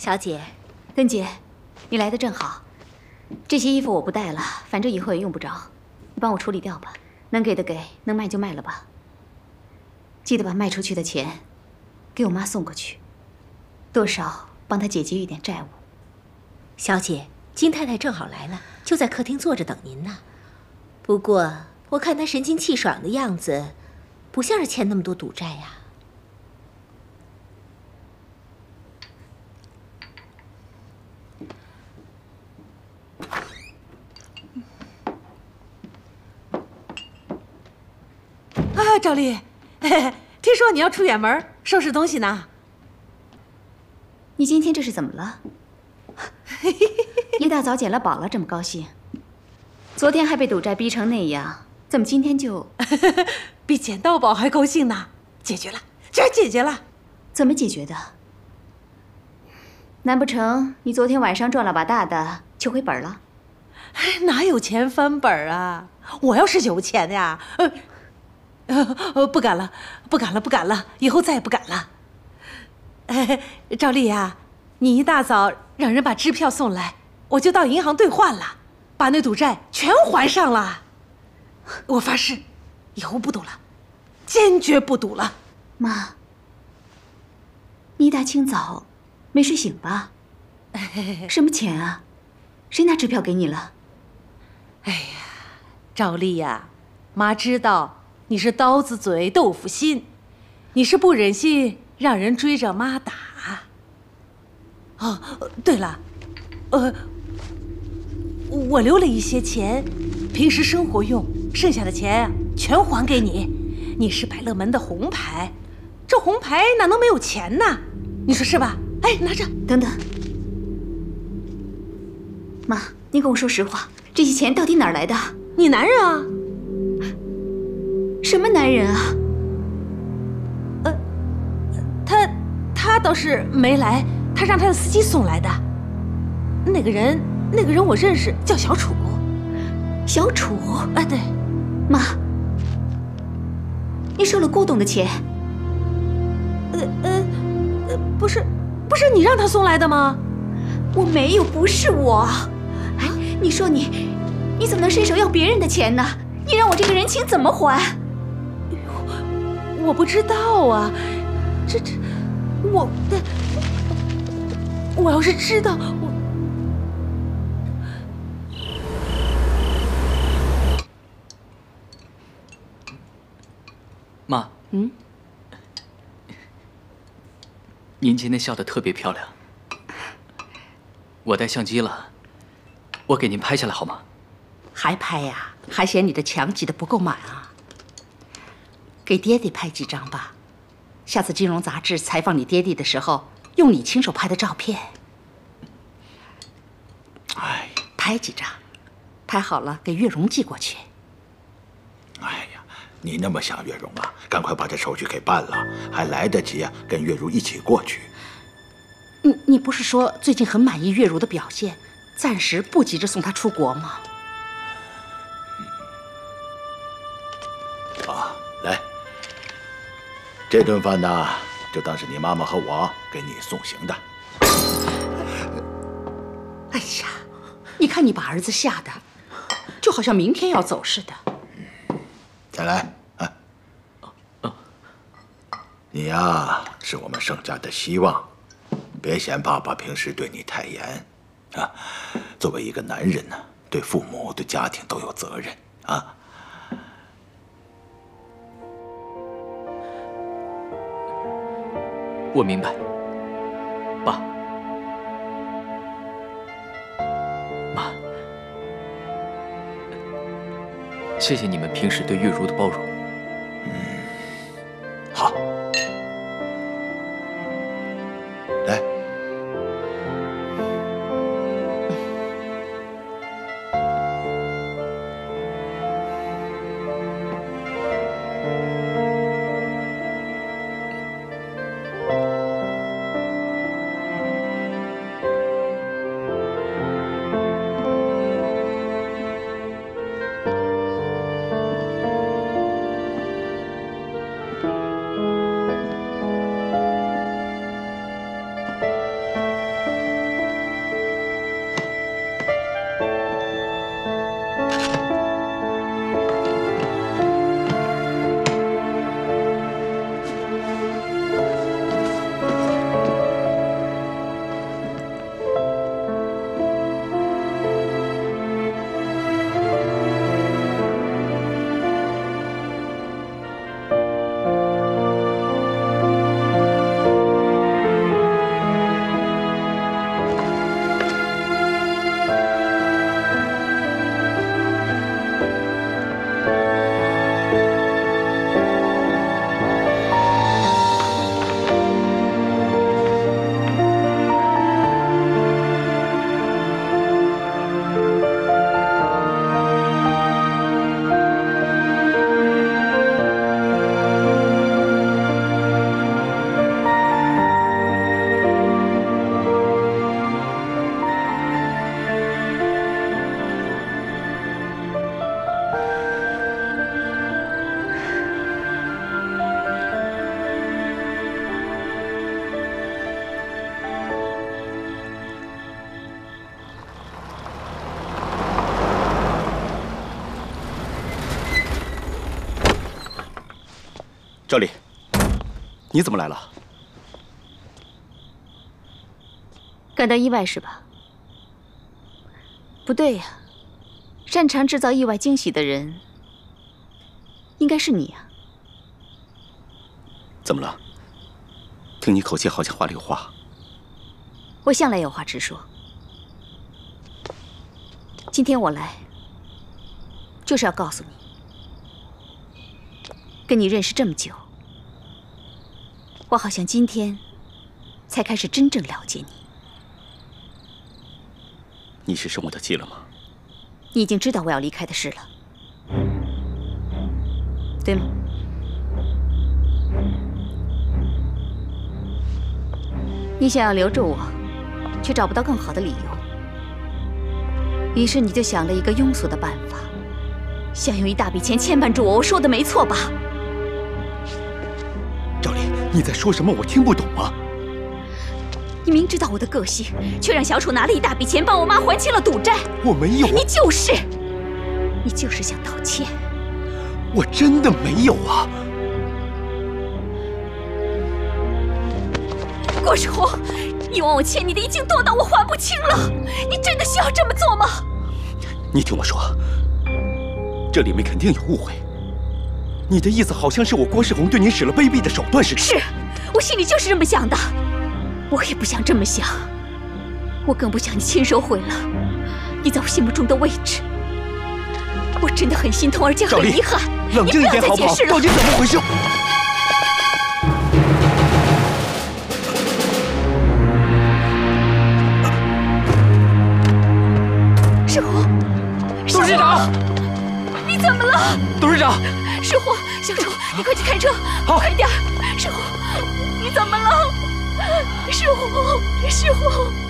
小姐，根姐，你来的正好。这些衣服我不带了，反正以后也用不着，你帮我处理掉吧。能给的给，能卖就卖了吧。记得把卖出去的钱给我妈送过去，多少帮她解决一点债务。小姐，金太太正好来了，就在客厅坐着等您呢。不过我看她神清气爽的样子，不像是欠那么多赌债呀。赵丽，听说你要出远门收拾东西呢。你今天这是怎么了？一大早捡了宝了，这么高兴？昨天还被赌债逼成那样，怎么今天就 比捡到宝还高兴呢？解决了，居然解决了！怎么解决的？难不成你昨天晚上赚了把大的，就回本了？哪有钱翻本啊？我要是有钱呀，呃。呃，不敢了，不敢了，不敢了，以后再也不敢了。赵丽呀，你一大早让人把支票送来，我就到银行兑换了，把那赌债全还上了。我发誓，以后不赌了，坚决不赌了。妈，你一大清早没睡醒吧？什么钱啊？谁拿支票给你了？哎呀，赵丽呀，妈知道。你是刀子嘴豆腐心，你是不忍心让人追着妈打。哦，对了，呃，我留了一些钱，平时生活用，剩下的钱全还给你。你是百乐门的红牌，这红牌哪能没有钱呢？你说是吧？哎，拿着，等等，妈，你跟我说实话，这些钱到底哪儿来的？你男人啊。什么男人啊？呃，他他倒是没来，他让他的司机送来的。那个人，那个人我认识，叫小楚。小楚？哎，对。妈，你收了郭董的钱？呃呃呃，不是，不是你让他送来的吗？我没有，不是我。哎，你说你，你怎么能伸手要别人的钱呢？你让我这个人情怎么还？我不知道啊，这这，我我要是知道，我妈，嗯，您今天笑得特别漂亮，我带相机了，我给您拍下来好吗？还拍呀？还嫌你的墙挤得不够满啊？给爹爹拍几张吧，下次金融杂志采访你爹爹的时候，用你亲手拍的照片。哎，拍几张，拍好了给月荣寄过去。哎呀，你那么想月荣啊？赶快把这手续给办了，还来得及啊！跟月如一起过去。你你不是说最近很满意月如的表现，暂时不急着送她出国吗？这顿饭呢，就当是你妈妈和我给你送行的。哎呀，你看你把儿子吓的，就好像明天要走似的。再来，啊，你呀，是我们盛家的希望，别嫌爸爸平时对你太严，啊，作为一个男人呢，对父母、对家庭都有责任，啊。我明白，爸、妈，谢谢你们平时对月如的包容。你怎么来了？感到意外是吧？不对呀，擅长制造意外惊喜的人应该是你啊。怎么了？听你口气好像话里有话。我向来有话直说。今天我来，就是要告诉你，跟你认识这么久，我好像今天才开始真正了解你。你是生我的气了吗？你已经知道我要离开的事了，对吗？你想要留住我，却找不到更好的理由，于是你就想了一个庸俗的办法，想用一大笔钱牵绊住我。我说的没错吧？你在说什么？我听不懂啊！你明知道我的个性，却让小楚拿了一大笔钱帮我妈还清了赌债。我没有，你就是，你就是想道歉。我真的没有啊！郭世宏，以往我欠你的已经多到我还不清了，你真的需要这么做吗？你听我说，这里面肯定有误会。你的意思好像是我郭世宏对你使了卑鄙的手段似的。是，我心里就是这么想的。我也不想这么想，我更不想你亲手毁了你在我心目中的位置。我真的很心痛，而且很遗憾。冷静一点好不好？到底怎么回事？世宏，董事长，你怎么了？董事长，世宏，小楚，你快去开车，好，快点。师傅，你怎么了？世宏，世宏。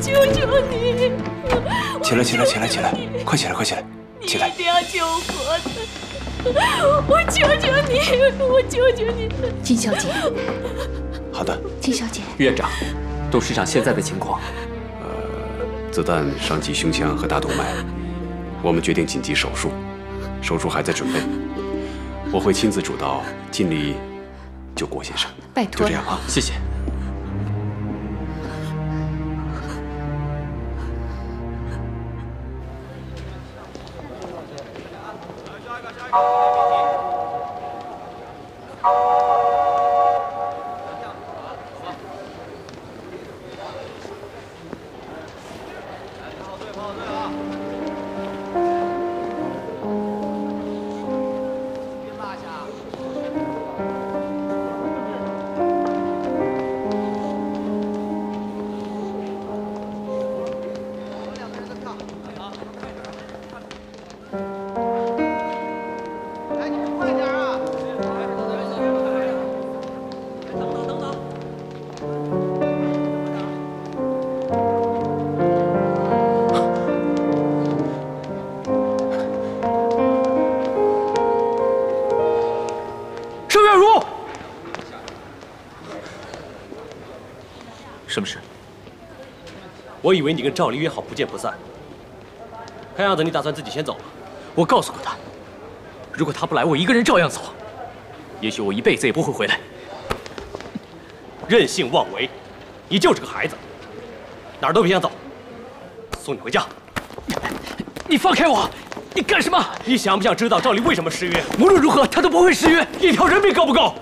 求求你！起来，起来，起来，起来！快起来，快起来！起来！一定要救活他！我求求你，我求求你！金小姐，好的。金小姐，院长，董事长现在的情况，呃子弹伤及胸腔和大动脉，我们决定紧急手术，手术还在准备，我会亲自主刀，尽力救郭先生。拜托就这样啊，谢谢。什么事？我以为你跟赵离约好不见不散，看样子你打算自己先走了。我告诉过他，如果他不来，我一个人照样走。也许我一辈子也不会回来。任性妄为，你就是个孩子，哪儿都别想走。送你回家。你放开我！你干什么？你想不想知道赵离为什么失约？无论如何，他都不会失约。一条人命够不够？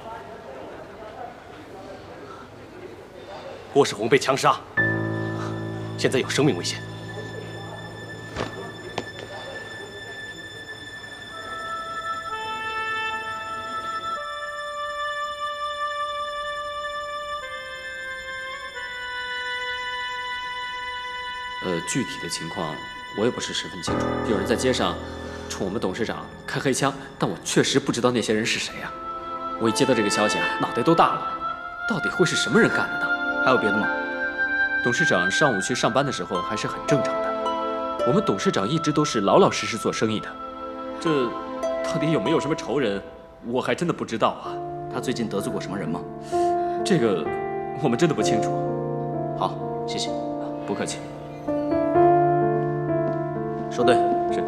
郭世宏被枪杀，现在有生命危险。呃，具体的情况我也不是十分清楚。有人在街上冲我们董事长开黑枪，但我确实不知道那些人是谁呀。我一接到这个消息啊，脑袋都大了。到底会是什么人干的呢？还有别的吗？董事长上午去上班的时候还是很正常的。我们董事长一直都是老老实实做生意的。这到底有没有什么仇人，我还真的不知道啊。他最近得罪过什么人吗？这个我们真的不清楚。好，谢谢。不客气。说对，是。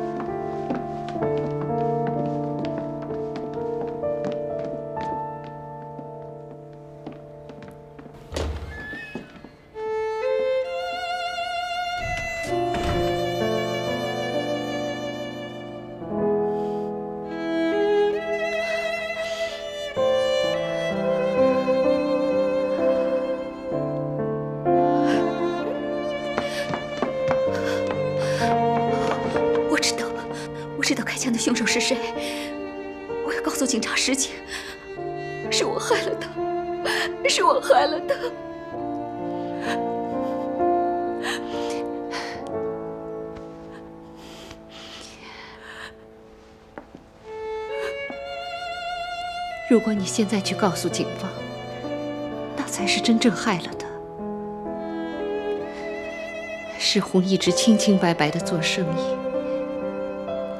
现在去告诉警方，那才是真正害了他。世红一直清清白白的做生意，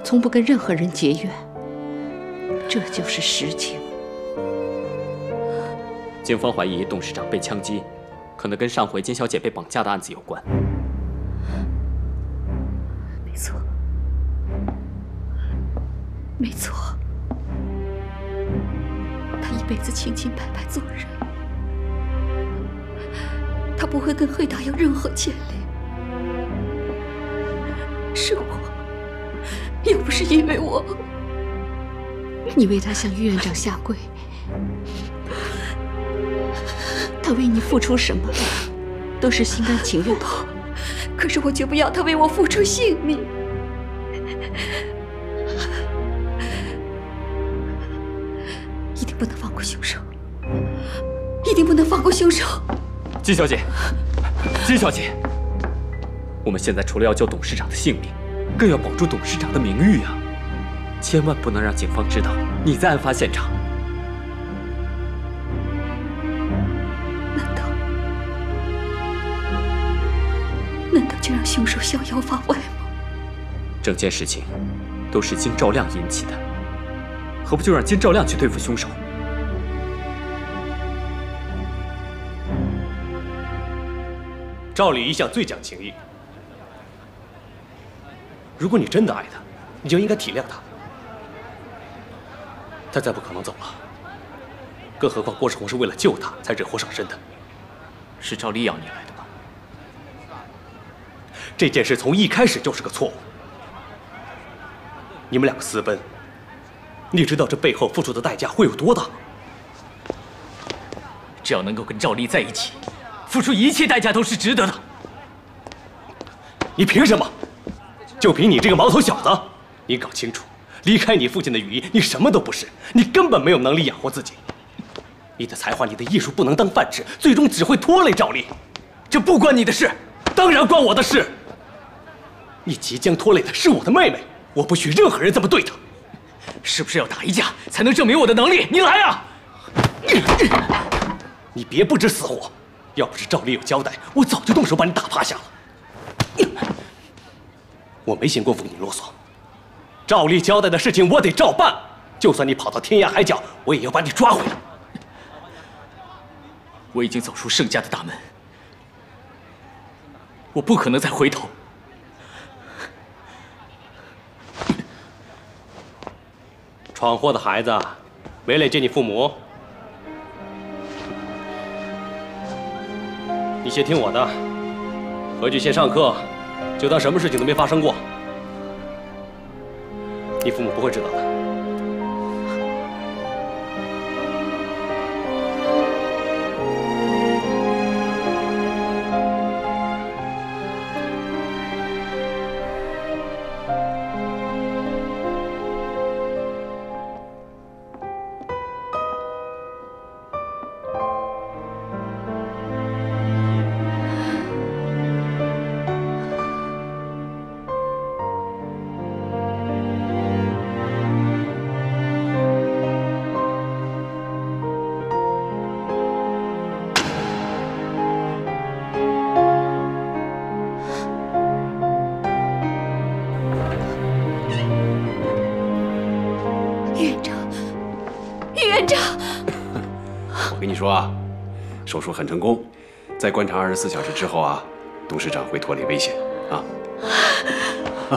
从不跟任何人结怨，这就是实情。警方怀疑董事长被枪击，可能跟上回金小姐被绑架的案子有关。没错，没错，辈子清清白白做人，他不会跟黑道有任何牵连。是我，又不是因为我。你为他向于院长下跪，他为你付出什么，都是心甘情愿的。可是我绝不要他为我付出性命。金小姐，金小姐，我们现在除了要救董事长的性命，更要保住董事长的名誉啊！千万不能让警方知道你在案发现场。难道难道就让凶手逍遥法外吗？整件事情都是金兆亮引起的，何不就让金兆亮去对付凶手？赵丽一向最讲情义，如果你真的爱他，你就应该体谅他。他再不可能走了，更何况郭世宏是为了救他才惹祸上身的。是赵丽要你来的吧？这件事从一开始就是个错误。你们两个私奔，你知道这背后付出的代价会有多大？只要能够跟赵丽在一起，付出一切代价都是值得的。你凭什么？就凭你这个毛头小子？你搞清楚，离开你父亲的羽翼，你什么都不是，你根本没有能力养活自己。你的才华，你的艺术不能当饭吃，最终只会拖累赵丽。这不关你的事，当然关我的事。你即将拖累的是我的妹妹，我不许任何人这么对她。是不是要打一架才能证明我的能力？你来啊！你别不知死活！要不是赵丽有交代，我早就动手把你打趴下了。我没闲工夫跟你啰嗦，赵丽交代的事情我得照办，就算你跑到天涯海角，我也要把你抓回来。我已经走出盛家的大门，我不可能再回头。闯祸的孩子，没脸见你父母。你先听我的，回去先上课，就当什么事情都没发生过。你父母不会知道的。说啊，手术很成功，在观察二十四小时之后啊，董事长会脱离危险啊。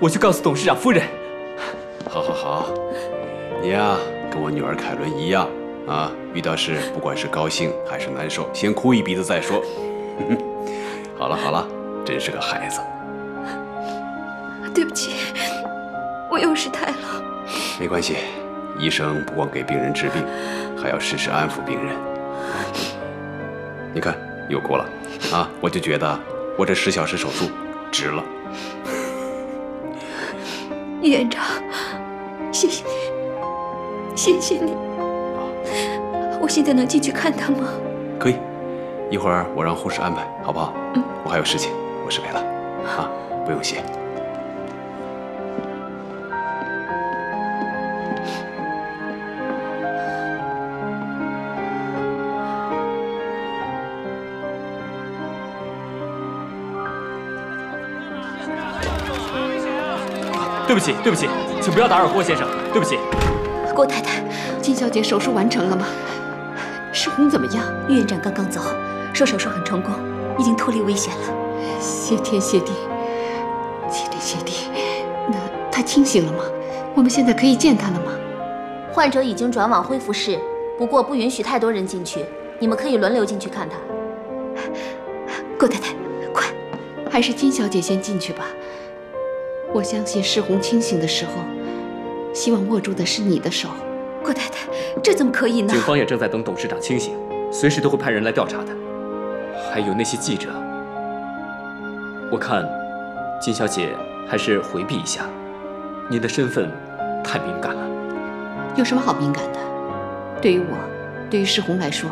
我去告诉董事长夫人。好，好，好，你呀、跟我女儿凯伦一样啊，遇到事不管是高兴还是难受，先哭一鼻子再说。好了好了，真是个孩子。对不起，我又失态了。没关系，医生不光给病人治病，还要时时安抚病人。你看，又哭了啊！我就觉得我这十小时手术值了。院长，谢谢你，谢谢你。我现在能进去看他吗？可以，一会儿我让护士安排，好不好？嗯，我还有事情，我失陪了啊，不用谢。对不起，对不起，请不要打扰郭先生，对不起。郭太太，金小姐手术完成了吗？世红怎么样？于院长刚刚走，说手术很成功，已经脱离危险了。谢天谢地，谢天谢地。那他清醒了吗？我们现在可以见他了吗？患者已经转往恢复室，不过不允许太多人进去，你们可以轮流进去看他。郭太太，快，还是金小姐先进去吧。我相信世红清醒的时候，希望握住的是你的手。郭太太，这怎么可以呢？警方也正在等董事长清醒，随时都会派人来调查的。还有那些记者，我看金小姐还是回避一下，您的身份太敏感了。有什么好敏感的？对于我，对于世红来说，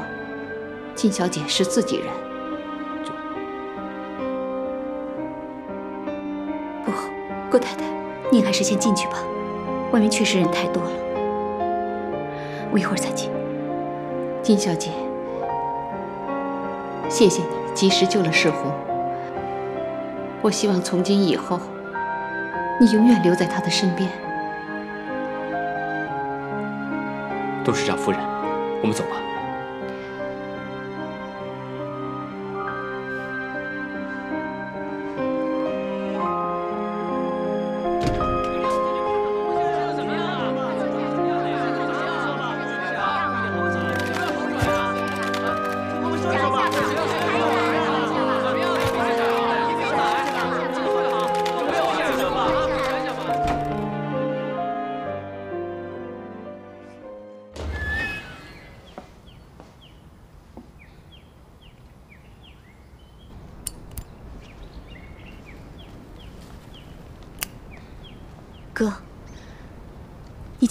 金小姐是自己人。郭太太，您还是先进去吧，外面确实人太多了。我一会儿再进。金小姐，谢谢你及时救了世红。我希望从今以后，你永远留在他的身边。董事长夫人，我们走吧。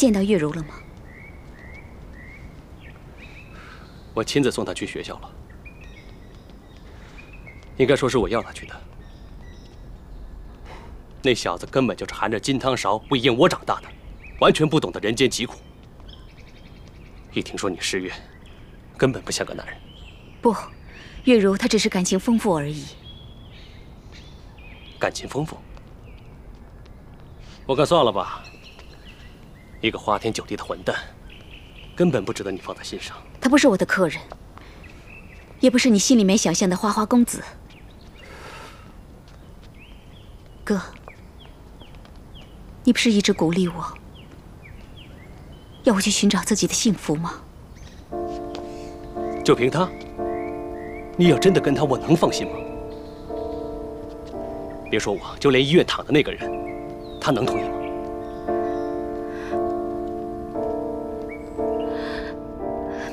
见到月如了吗？我亲自送她去学校了。应该说是我要她去的。那小子根本就是含着金汤勺喂燕窝长大的，完全不懂得人间疾苦。一听说你失约，根本不像个男人。不，月如她只是感情丰富而已。感情丰富，我看算了吧。一个花天酒地的混蛋根本不值得你放在心上。他不是我的客人也不是你心里面想象的花花公子。哥你不是一直鼓励我要我去寻找自己的幸福吗？就凭他你要真的跟他我能放心吗？别说我就连医院躺的那个人他能同意吗？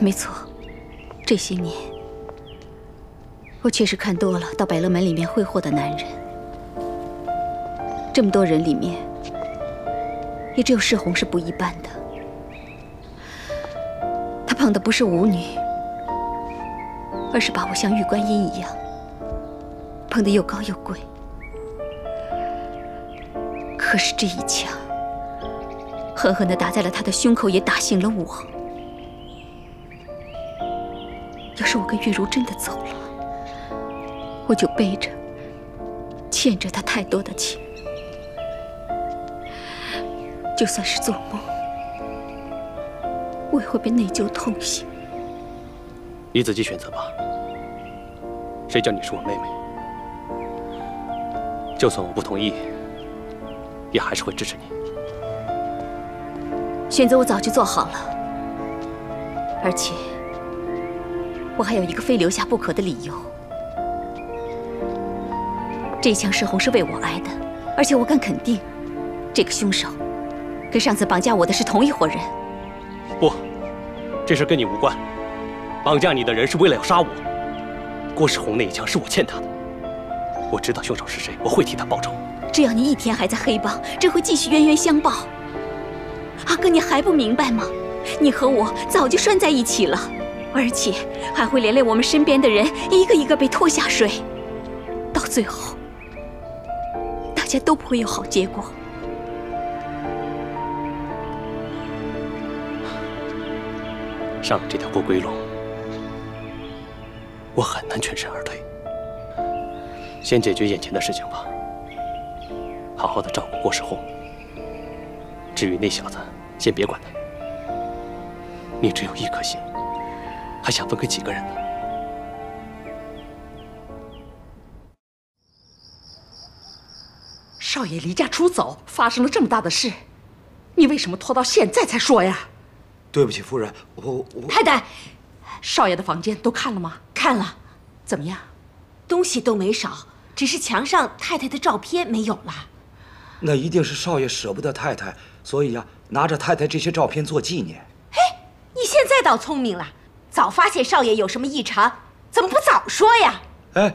没错，这些年我确实看多了到百乐门里面挥霍的男人。这么多人里面，也只有世红是不一般的。她碰的不是舞女，而是把我像玉观音一样捧得又高又贵。可是这一枪狠狠地打在了他的胸口，也打醒了我。是我跟月如真的走了，我就背着欠着她太多的情，就算是做梦，我也会被内疚痛醒。你自己选择吧。谁叫你是我妹妹？就算我不同意，也还是会支持你。选择我早就做好了，而且我还有一个非留下不可的理由。这一枪石红是为我挨的，而且我敢肯定，这个凶手跟上次绑架我的是同一伙人。不，这事跟你无关。绑架你的人是为了要杀我。郭世红那一枪是我欠他的，我知道凶手是谁，我会替他报仇。只要你一天还在黑帮，只会继续冤冤相报。阿哥，你还不明白吗？你和我早就拴在一起了，而且还会连累我们身边的人一个一个被拖下水，到最后，大家都不会有好结果。上了这条不归路，我很难全身而退。先解决眼前的事情吧，好好的照顾郭世红。至于那小子，先别管他。你只有一颗心，还想分给几个人呢？少爷离家出走，发生了这么大的事，你为什么拖到现在才说呀？对不起，夫人，我我太太，少爷的房间都看了吗？看了，怎么样？东西都没少，只是墙上太太的照片没有了。那一定是少爷舍不得太太，所以呀、拿着太太这些照片做纪念。嘿你现在倒聪明了，早发现少爷有什么异常，怎么不早说呀？哎，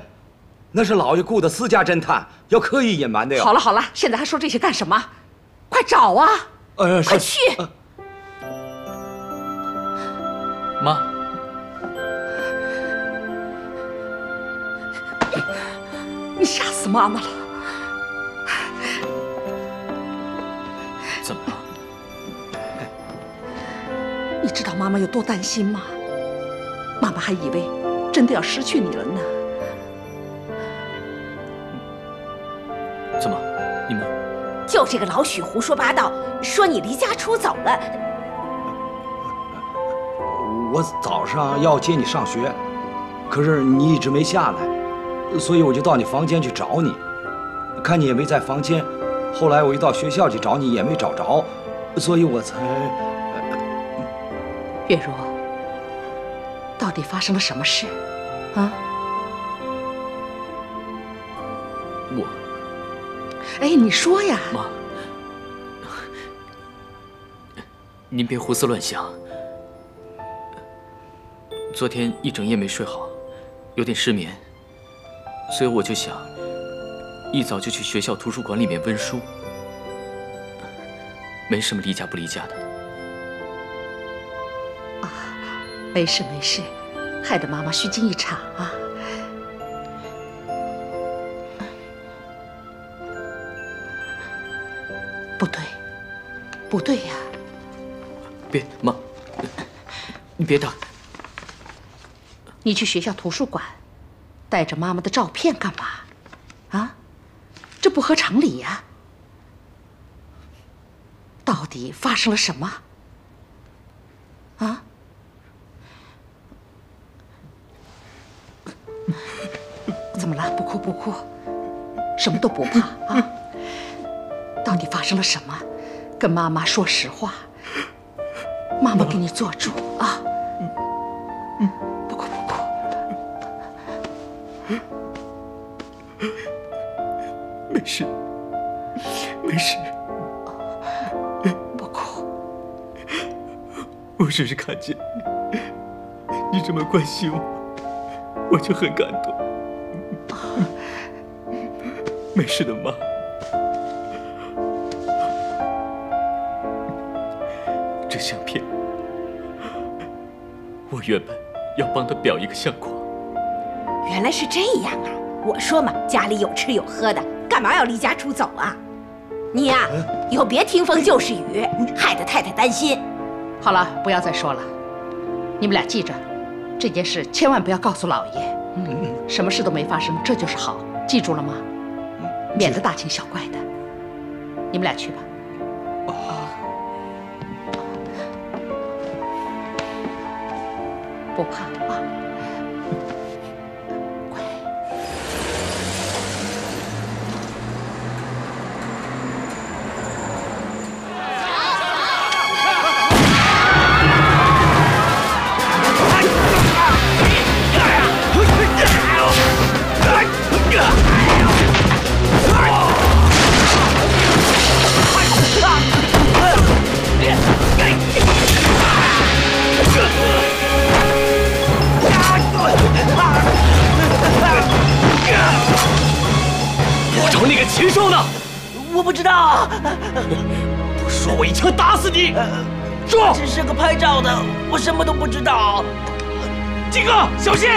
那是老爷雇的私家侦探，要刻意隐瞒的哟。好了好了，现在还说这些干什么？快找啊！呃，快去！妈，你吓死妈妈了！怎么了？你知道妈妈有多担心吗？妈妈还以为真的要失去你了呢。怎么？你们就这个老许胡说八道，说你离家出走了。我早上要接你上学，可是你一直没下来，所以我就到你房间去找你，看你也没在房间。后来我又到学校去找你，也没找着，所以我才……月如，到底发生了什么事？啊？我哎，你说呀！妈，您别胡思乱想。昨天一整夜没睡好，有点失眠，所以我就想一早就去学校图书馆里面温书，没什么离家不离家的。啊没事没事，害得妈妈虚惊一场啊！不对，不对呀！别，妈，你别打。你去学校图书馆，带着妈妈的照片干嘛？啊，这不合常理呀！到底发生了什么？啊？都不怕啊！到底发生了什么，跟妈妈说实话。妈妈给你做主啊。不哭不哭。没事，没事。不哭。我只是看见你这么关心我，我就很感动。没事的，妈。这相片，我原本要帮他裱一个相框。原来是这样啊！我说嘛，家里有吃有喝的，干嘛要离家出走啊？你呀、以后别听风就是雨，害得太太担心。好了，不要再说了。你们俩记着，这件事千万不要告诉老爷。什么事都没发生，这就是好，记住了吗？免得大惊小怪的。你们俩去吧。不怕啊。我那个禽兽呢？我不知道，不说我一枪打死你！说，只是个拍照的，我什么都不知道。金哥，小心！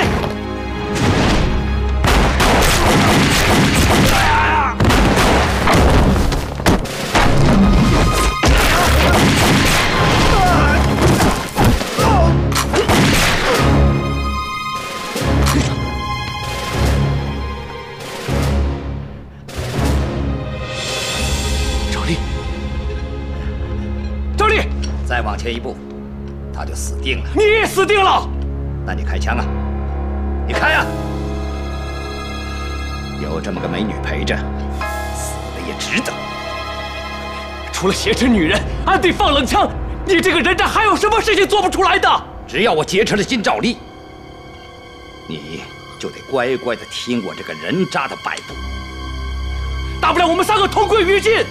再往前一步，他就死定了。你也死定了！那你开枪啊！你开啊！有这么个美女陪着，死了也值得。除了挟持女人、暗地放冷枪，你这个人渣还有什么事情做不出来的？只要我劫持了金兆丽，你就得乖乖的听我这个人渣的摆布。大不了我们三个同归于尽。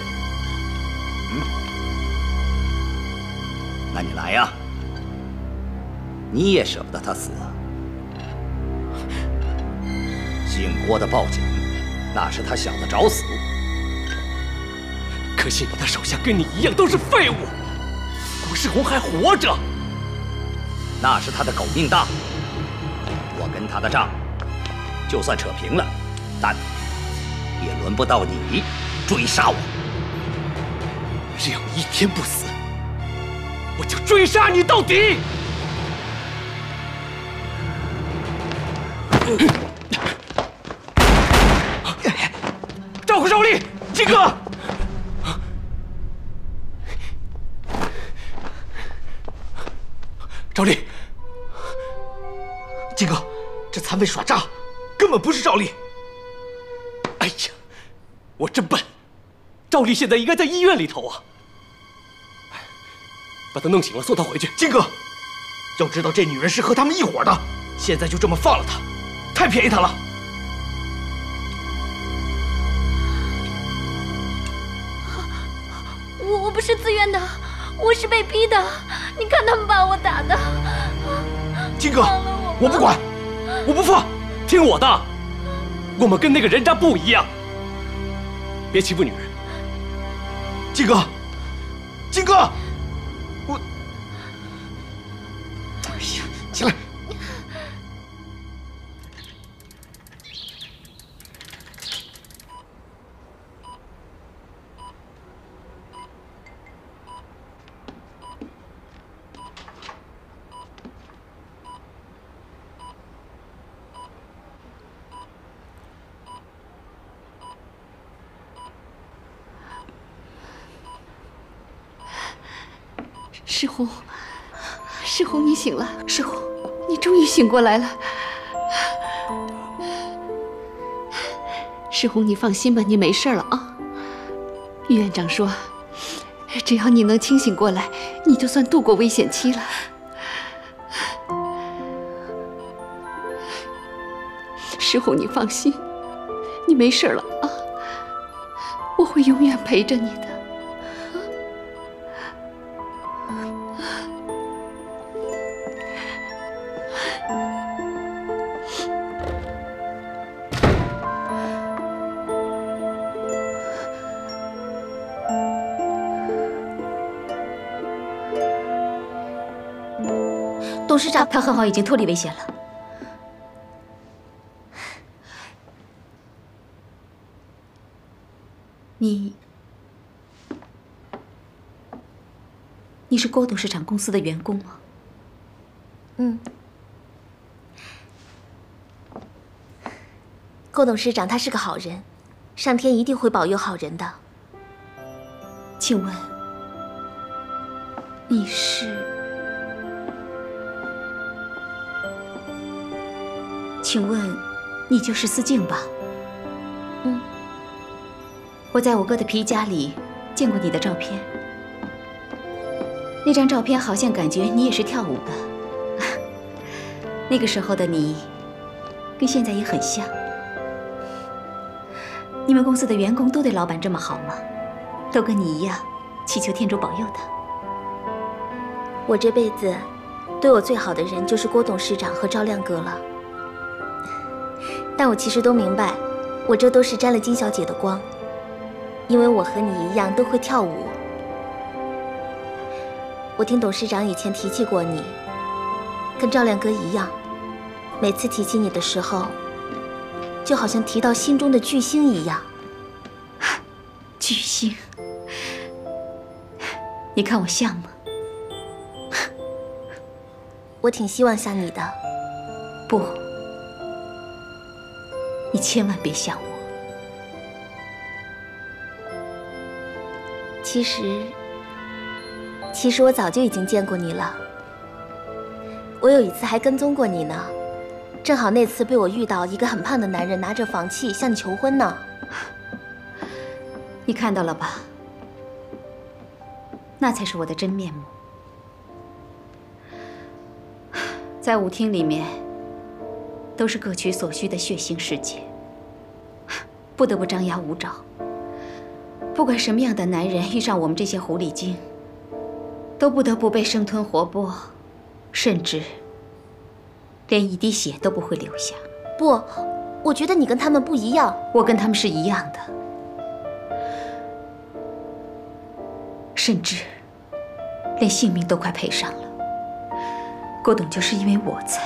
那你来呀！你也舍不得他死。姓郭的报警，那是他想的找死。可惜你的手下跟你一样都是废物，郭世宏还活着。那是他的狗命大。我跟他的账，就算扯平了，但也轮不到你追杀我。只要一天不死，我就追杀你到底！照顾赵丽，金哥。赵丽，金哥，这残废耍诈，根本不是赵丽。哎呀，我真笨，赵丽现在应该在医院里头啊。把他弄醒了，送他回去。金哥，要知道这女人是和他们一伙的，现在就这么放了她，太便宜她了。我我不是自愿的，我是被逼的。你看他们把我打的。金哥，我不管，我不放，听我的。我们跟那个人渣不一样，别欺负女人。金哥，金哥，世红，世红，你醒了，世红，你终于醒过来了。世红，你放心吧，你没事了啊。院长说，只要你能清醒过来，你就算度过危险期了。师傅，你放心，你没事了啊，我会永远陪着你的。他很好，已经脱离危险了。你，你是郭董事长公司的员工吗？嗯，郭董事长他是个好人，上天一定会保佑好人的。请问你是？请问你就是思静吧？嗯，我在我哥的皮夹里见过你的照片，那张照片好像感觉你也是跳舞的。那个时候的你，跟现在也很像。你们公司的员工都对老板这么好吗？都跟你一样，祈求天主保佑的。我这辈子对我最好的人就是郭董事长和赵亮哥了。但我其实都明白，我这都是沾了金小姐的光，因为我和你一样都会跳舞。我听董事长以前提起过你，跟赵亮哥一样，每次提起你的时候，就好像提到心中的巨星一样。巨星，你看我像吗？我挺希望像你的。不。你千万别想我。其实，其实我早就已经见过你了。我有一次还跟踪过你呢，正好那次被我遇到一个很胖的男人拿着房契向你求婚呢。你看到了吧？那才是我的真面目。在舞厅里面，都是各取所需的血腥世界。不得不张牙舞爪。不管什么样的男人遇上我们这些狐狸精，都不得不被生吞活剥，甚至连一滴血都不会留下。不，我觉得你跟他们不一样。我跟他们是一样的，甚至连性命都快赔上了。郭董就是因为我才……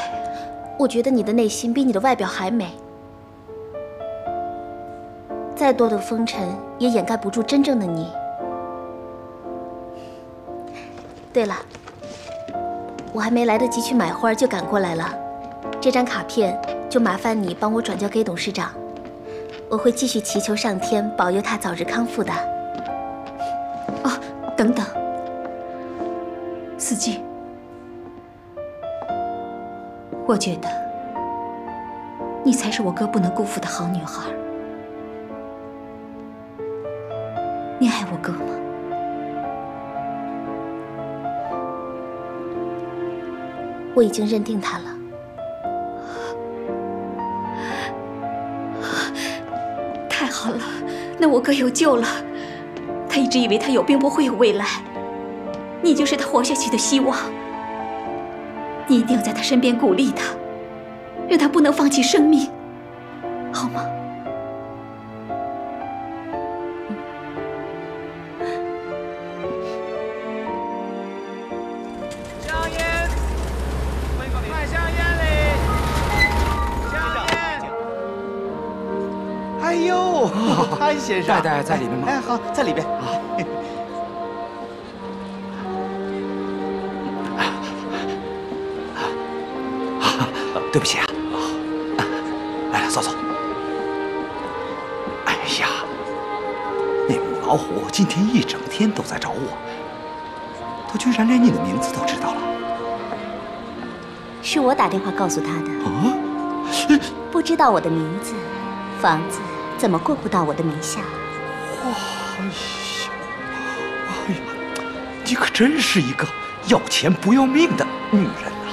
我觉得你的内心比你的外表还美。再多的风尘也掩盖不住真正的你。对了，我还没来得及去买花，就赶过来了。这张卡片就麻烦你帮我转交给董事长，我会继续祈求上天保佑他早日康复的。哦，等等，四季，我觉得你才是我哥不能辜负的好女孩。我哥吗？我已经认定他了。太好了，那我哥有救了。他一直以为他有病不会有未来，你就是他活下去的希望。你一定要在他身边鼓励他，让他不能放弃生命，先生，戴戴在里面吗？哎，好，在里边。啊，对不起啊。来来，坐坐。哎呀，那母老虎今天一整天都在找我，它居然连你的名字都知道了。是我打电话告诉他的。啊？不知道我的名字，房子。怎么过不到我的名下？哎呀，哎呀，你可真是一个要钱不要命的女人呐！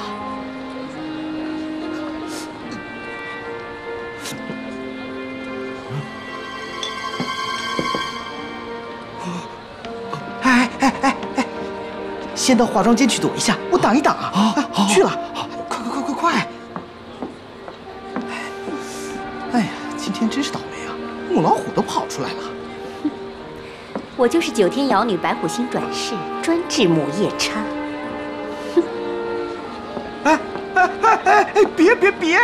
哎哎哎哎，先到化妆间去躲一下，我挡一挡啊！啊，去了，母老虎都跑出来了。我就是九天瑶女白虎星转世，专治母夜叉。哎哎哎哎哎，别别别！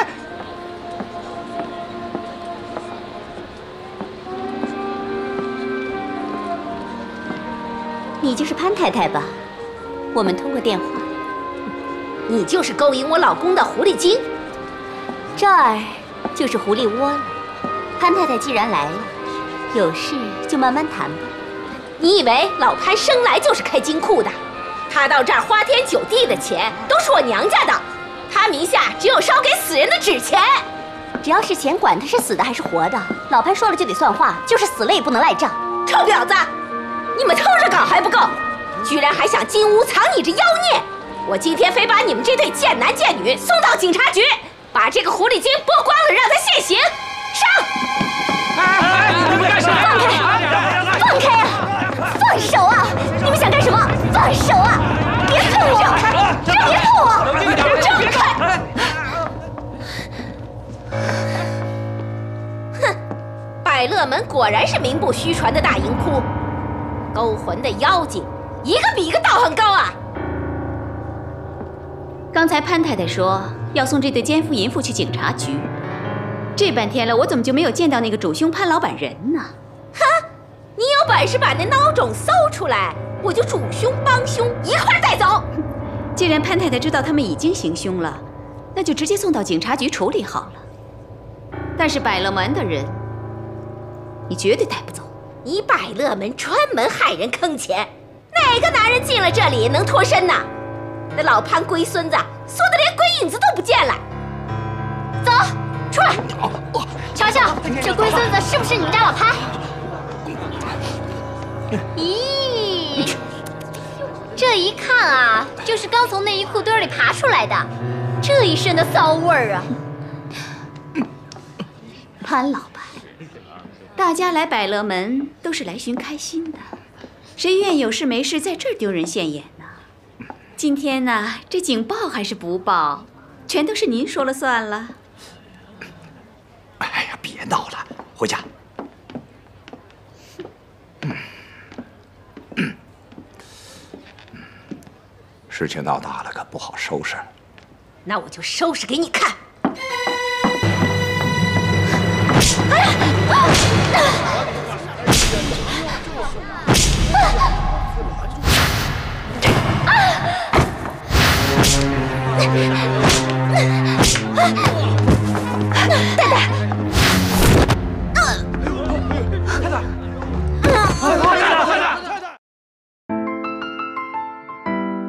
你就是潘太太吧？我们通过电话。你就是勾引我老公的狐狸精。这儿就是狐狸窝了。潘太太既然来了，有事就慢慢谈吧。你以为老潘生来就是开金库的？他到这儿花天酒地的钱都是我娘家的，他名下只有烧给死人的纸钱。只要是钱，管他是死的还是活的，老潘说了就得算话，就是死了也不能赖账。臭婊子，你们偷着搞还不够，居然还想进屋藏你这妖孽！我今天非把你们这对贱男贱女送到警察局，把这个狐狸精剥光了，让他现行。上！你们干什么？放开！放开！啊！放手啊！你们想干什么？放手啊！别碰我！别碰我！让开！哼，百乐门果然是名不虚传的大淫窟，勾魂的妖精一个比一个道行高啊！刚才潘太太说要送这对奸夫淫妇去警察局，这半天了，我怎么就没有见到那个主凶潘老板人呢？哼，你有本事把那孬种搜出来，我就主凶帮凶一块带走。既然潘太太知道他们已经行凶了，那就直接送到警察局处理好了。但是百乐门的人，你绝对带不走。你百乐门专门害人坑钱，哪个男人进了这里能脱身呢？那老潘龟孙子缩得连鬼影子都不见了。走，出来！瞧瞧，这龟孙子是不是你们家老潘？咦，这一看啊，就是刚从内衣裤堆里爬出来的，这一身的骚味儿啊！潘老板，大家来百乐门都是来寻开心的，谁愿有事没事在这儿丢人现眼呢？今天呢，这警报还是不报，全都是您说了算了。别闹了，回家。事情闹大了可不好收拾，那我就收拾给你看。